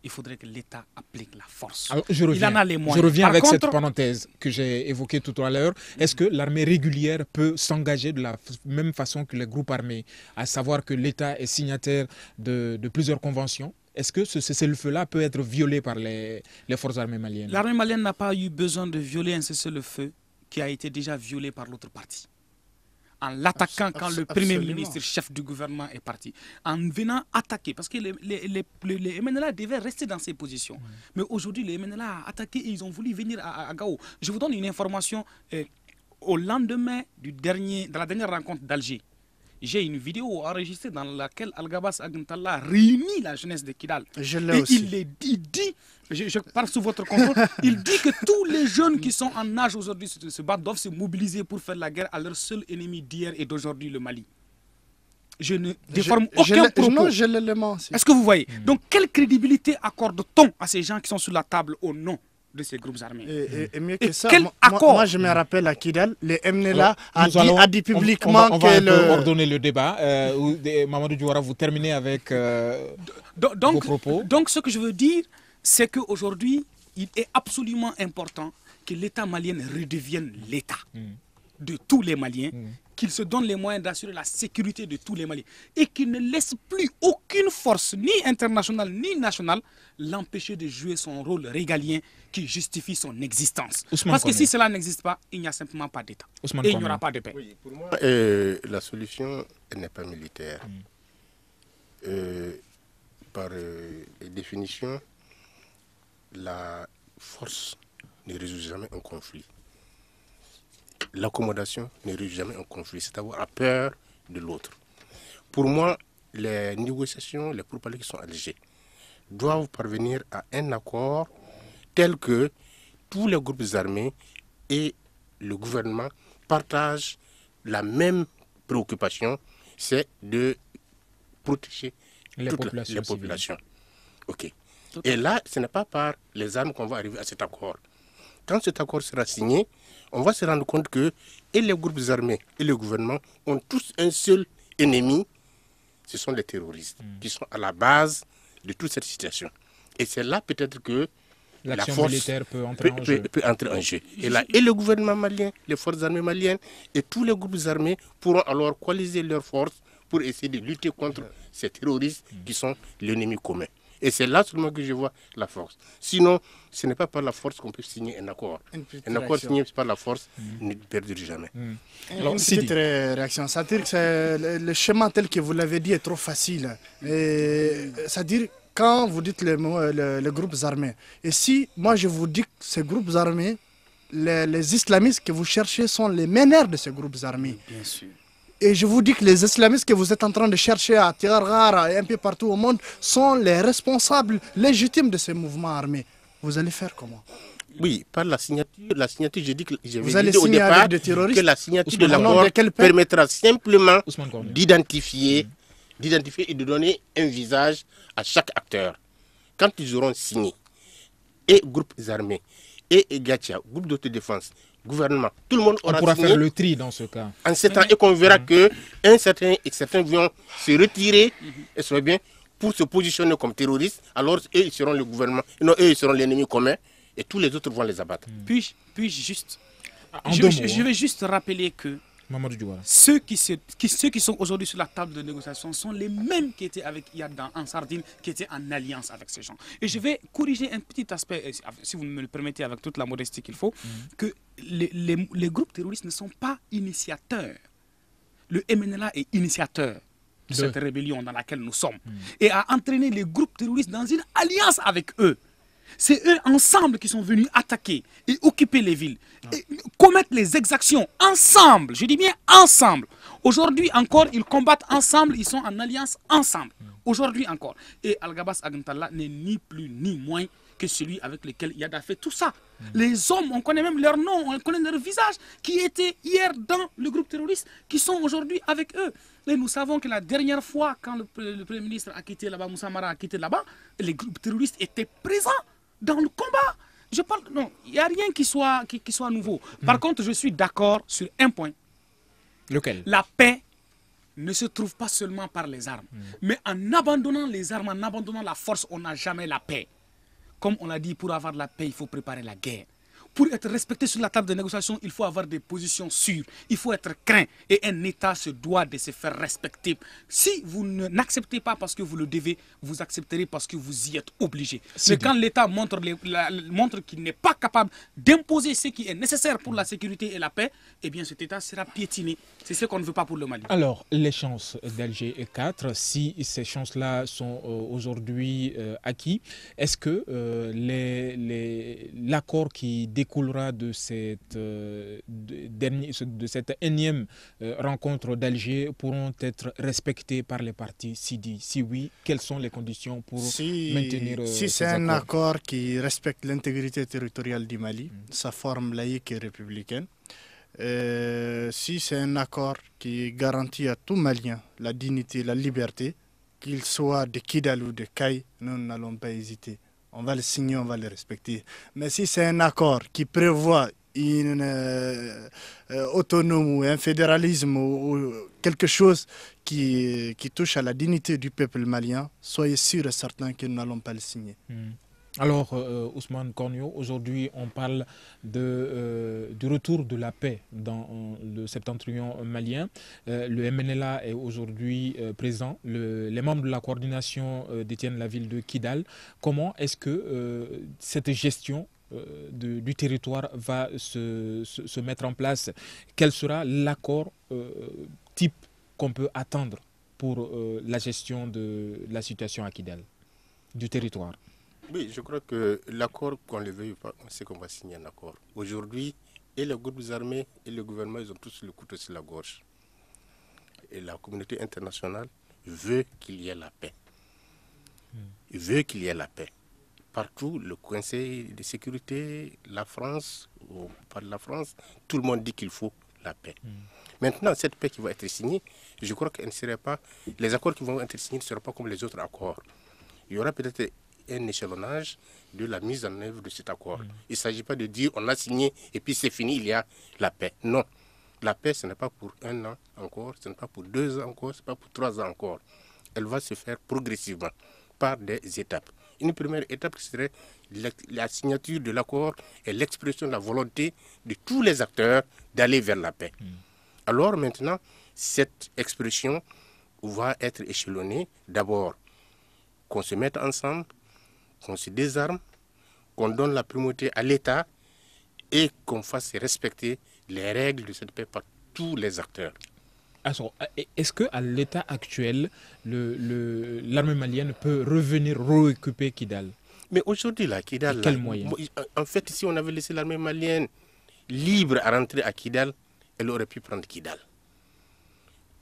il faudrait que l'État applique la force. je reviens, il en a les moyens. Je reviens avec cette parenthèse que j'ai évoquée tout à l'heure. Est-ce que l'armée régulière peut s'engager de la même façon que les groupes armés, à savoir que l'État est signataire de, plusieurs conventions? Est-ce que ce cessez-le-feu-là peut être violé par les, les forces armées maliennes? L'armée malienne n'a pas eu besoin de violer un cessez-le-feu qui a été déjà violé par l'autre partie en l'attaquant quand le Premier ministre, chef du gouvernement est parti, en venant attaquer, parce que les, les, les, MNLA devaient rester dans ces positions. Mais aujourd'hui, les MNLA ont attaqué et ils ont voulu venir à, Gao. Je vous donne une information. Euh, au lendemain du dernier, de la dernière rencontre d'Alger, j'ai une vidéo enregistrée dans laquelle Al-Gabas Agntala réunit la jeunesse de Kidal. Je l'ai aussi. Il, il dit, je, je, parle sous votre contrôle, il dit que tous les jeunes qui sont en âge aujourd'hui de se battre doivent se mobiliser pour faire la guerre à leur seul ennemi d'hier et d'aujourd'hui, le Mali. Je ne déforme aucun propos. Est-ce que vous voyez? Donc, quelle crédibilité accorde-t-on à ces gens qui sont sur la table au nom de ces groupes armés. Et, mieux que ça, moi, moi, je me rappelle à Kidal, les MNLA a, dit, a, dit, publiquement on, va, que le... ordonner le débat. Euh, Mamadou Diouara, vous terminez avec euh, donc, vos propos. Donc, ce que je veux dire, c'est qu'aujourd'hui, il est absolument important que l'État malien redevienne l'État hmm. de tous les Maliens hmm qu'il se donne les moyens d'assurer la sécurité de tous les Maliens et qu'il ne laisse plus aucune force, ni internationale ni nationale, l'empêcher de jouer son rôle régalien qui justifie son existence. Parce que si cela n'existe pas, il n'y a simplement pas d'État. Et il n'y aura pas de paix. pour moi, euh, la solution n'est pas militaire. Hmm. Euh, par euh, définition, la force ne résout jamais un conflit l'accommodation ne résout jamais un conflit, c'est avoir à peur de l'autre. Pour moi, les négociations, les pourparlers qui sont allégés, doivent parvenir à un accord tel que tous les groupes armés et le gouvernement partagent la même préoccupation, c'est de protéger les toutes populations. les populations. Ok. Et là, ce n'est pas par les armes qu'on va arriver à cet accord. Quand cet accord sera signé, on va se rendre compte que et les groupes armés et le gouvernement ont tous un seul ennemi, ce sont les terroristes, hmm. qui sont à la base de toute cette situation. Et c'est là peut-être que la force militaire peut entrer, en, jeu. entrer en jeu. Et là, et le gouvernement malien, les forces armées maliennes et tous les groupes armés pourront alors coaliser leurs forces pour essayer de lutter contre ces terroristes hmm. qui sont l'ennemi commun. Et c'est là seulement que je vois la force. Sinon, ce n'est pas par la force qu'on peut signer un accord. Un accord signé par la force mm. ne perdure jamais. Mm. Alors, une petite réaction. C'est-à-dire que le, chemin tel que vous l'avez dit est trop facile. C'est-à-dire quand vous dites les, les, groupes armés. Et si moi je vous dis que ces groupes armés, les, les islamistes que vous cherchez sont les meneurs de ces groupes armés. Bien sûr. Et je vous dis que les islamistes que vous êtes en train de chercher à Tirara et un peu partout au monde sont les responsables légitimes de ces mouvements armés. Vous allez faire comment? Oui, par la signature, la signature, j'ai dit que vous allez au départ que la signature de l'accord permettra simplement d'identifier, d'identifier et de donner un visage à chaque acteur. Quand ils auront signé, et groupes armés, et Gatia, groupe d'autodéfense, gouvernement, tout le monde aura On pourra faire le tri dans ce cas. En sept ans, et qu'on verra mm. que un certain et certains vont se retirer, mm-hmm. et bien, pour se positionner comme terroristes, alors eux, ils seront le gouvernement, non, eux, ils seront l'ennemi commun, et tous les autres vont les abattre. Mm. Puis-je puis juste... je, je, vais juste rappeler que ceux qui, ceux qui sont aujourd'hui sur la table de négociation sont les mêmes qui étaient avec Yad en Sardine, qui étaient en alliance avec ces gens. Et je vais corriger un petit aspect, euh, si vous me le permettez, avec toute la modestie qu'il faut, mm. que les, les, groupes terroristes ne sont pas initiateurs. Le MNLA est initiateur de cette rébellion dans laquelle nous sommes mm. et a entraîné les groupes terroristes dans une alliance avec eux. C'est eux ensemble qui sont venus attaquer et occuper les villes, et commettre les exactions ensemble, je dis bien ensemble, Aujourd'hui encore, ils combattent ensemble, ils sont en alliance ensemble. Aujourd'hui encore. Et Al-Gabas Agantala n'est ni plus ni moins que celui avec lequel Yada fait tout ça. Les hommes, on connaît même leur nom, on connaît leur visage, qui étaient hier dans le groupe terroriste, qui sont aujourd'hui avec eux. Et nous savons que la dernière fois, quand le, le Premier ministre a quitté là-bas, Moussa Mara a quitté là-bas, les groupes terroristes étaient présents dans le combat. Je parle, non, il n'y a rien qui soit, qui, qui soit nouveau. Par contre, je suis d'accord sur un point. Lequel? La paix ne se trouve pas seulement par les armes. Mais en abandonnant les armes, en abandonnant la force, on n'a jamais la paix. Comme on l'a dit, pour avoir la paix, il faut préparer la guerre. Pour être respecté sur la table de négociation, il faut avoir des positions sûres. Il faut être craint. Et un État se doit de se faire respecter. Si vous n'acceptez pas parce que vous le devez, vous accepterez parce que vous y êtes obligé. Mais quand l'État montre, les- la- montre qu'il n'est pas capable d'imposer ce qui est nécessaire pour la sécurité et la paix, eh bien cet État sera piétiné. C'est ce qu'on ne veut pas pour le Mali. Alors, les chances d'Alger 4, si ces chances-là sont euh, aujourd'hui euh, acquis, est-ce que euh, les- les- l'accord qui découlera de cette, euh, de, cette énième euh, rencontre d'Alger pourront être respectés par les parties SIDI Si oui, quelles sont les conditions pour Si, maintenir euh, si ces c'est un accord qui respecte l'intégrité territoriale du Mali, sa forme laïque et républicaine, euh, si c'est un accord qui garantit à tout Malien la dignité, la liberté, qu'il soit de Kidal ou de Kaï, nous n'allons pas hésiter. On va le signer, on va le respecter. Mais si c'est un accord qui prévoit une euh, euh, autonome ou un fédéralisme ou, ou quelque chose qui, qui touche à la dignité du peuple malien, soyez sûr et certain que nous n'allons pas le signer. Hmm. Alors, euh, Ousmane Cornio, aujourd'hui, on parle euh, du retour de la paix dans euh, le septentrion malien. Le MNLA est aujourd'hui présent. Le- les membres de la coordination détiennent la ville de Kidal. Comment est-ce que cette gestion du territoire va se, mettre en place? Quel sera l'accord type qu'on peut attendre pour la gestion de la situation à Kidal, du territoire? Oui, je crois que l'accord, qu'on le veuille ou pas, on sait qu'on va signer un accord. Aujourd'hui, et les groupes armés et le gouvernement, ils ont tous le couteau sur la gorge. Et la communauté internationale veut qu'il y ait la paix. Il veut qu'il y ait la paix. Partout, le Conseil de sécurité, la France, on parle de la France, tout le monde dit qu'il faut la paix. Maintenant, cette paix qui va être signée, je crois qu'elle ne serait pas. Les accords qui vont être signés ne seront pas comme les autres accords. Il y aura peut-être un échelonnage de la mise en œuvre de cet accord. Il ne s'agit pas de dire on a signé et puis c'est fini, il y a la paix. Non. La paix, ce n'est pas pour un an encore, ce n'est pas pour deux ans encore, ce n'est pas pour trois ans encore. Elle va se faire progressivement par des étapes. Une première étape serait la signature de l'accord et l'expression de la volonté de tous les acteurs d'aller vers la paix. Alors maintenant, cette expression va être échelonnée. D'abord, qu'on se mette ensemble, qu'on se désarme, qu'on donne la primauté à l'État et qu'on fasse respecter les règles de cette paix par tous les acteurs. Alors, Est-ce qu'à l'état actuel, le- le- l'armée malienne peut revenir réoccuper Kidal? Mais aujourd'hui, là, Kidal, là, quel moyen en fait, si on avait laissé l'armée malienne libre à rentrer à Kidal, elle aurait pu prendre Kidal.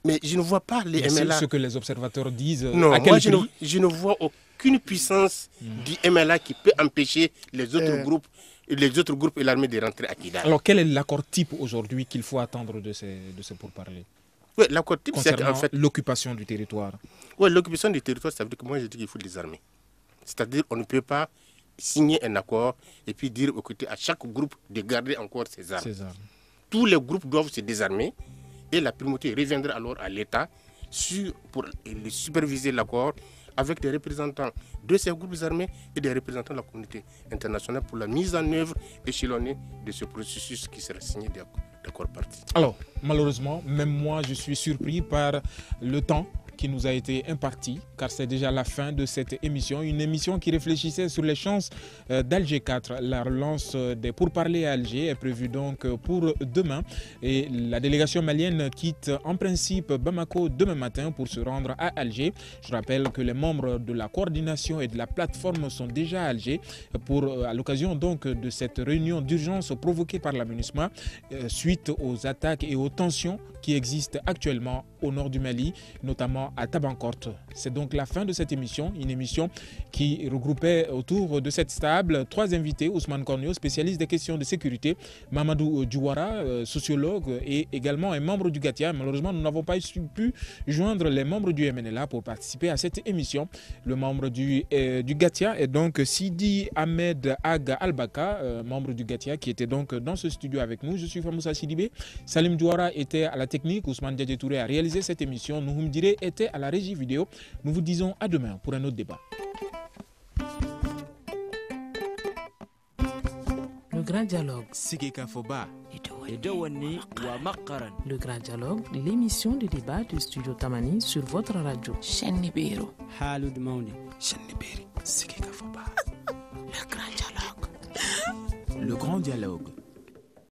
Mais je ne vois pas les Mais C'est MLA. ce que les observateurs disent. Non, à moi je ne, je ne vois aucune puissance du MLA qui peut empêcher les autres Euh. groupes, les autres groupes et l'armée de rentrer à Kidal. Alors, quel est l'accord type aujourd'hui qu'il faut attendre de ces, de ces pourparlers Ouais, l'accord type, c'est qu'en fait, l'occupation du territoire ouais, l'occupation du territoire, ça veut dire que moi je dis qu'il faut désarmer. C'est-à-dire on ne peut pas signer un accord et puis dire écoutez, à chaque groupe de garder encore ses armes. ces armes Tous les groupes doivent se désarmer et la primauté reviendra alors à l'État pour superviser l'accord avec des représentants de ces groupes armés et des représentants de la communauté internationale pour la mise en œuvre échelonnée de ce processus qui sera signé d'accord parti. Alors, malheureusement, même moi, je suis surpris par le temps qui nous a été imparti, car c'est déjà la fin de cette émission. Une émission qui réfléchissait sur les chances euh, d'Alger 4. La relance des pourparlers à Alger est prévue donc pour demain. Et la délégation malienne quitte en principe Bamako demain matin pour se rendre à Alger. Je rappelle que les membres de la coordination et de la plateforme sont déjà à Alger pour, euh, à l'occasion donc de cette réunion d'urgence provoquée par la euh, suite aux attaques et aux tensions qui existent actuellement au nord du Mali, notamment à Tabankort. C'est donc la fin de cette émission, une émission qui regroupait autour de cette stable trois invités, Ousmane Cornio, spécialiste des questions de sécurité, Mamadou Djouara, euh, sociologue et également un membre du GATIA. Malheureusement, nous n'avons pas pu joindre les membres du MNLA pour participer à cette émission. Le membre du, euh, GATIA est donc Sidi Ahmed Aga Albaka, euh, membre du GATIA, qui était donc dans ce studio avec nous. Je suis Famoussa Sidibé. Salim Djouara était à la technique, Ousmane Diadje Touré a réalisé cette émission. Nous Diré était à la régie vidéo. Nous vous disons à demain pour un autre débat. Le grand dialogue. Le grand dialogue, l'émission de débat du studio Tamani sur votre radio. Le grand dialogue. Le grand dialogue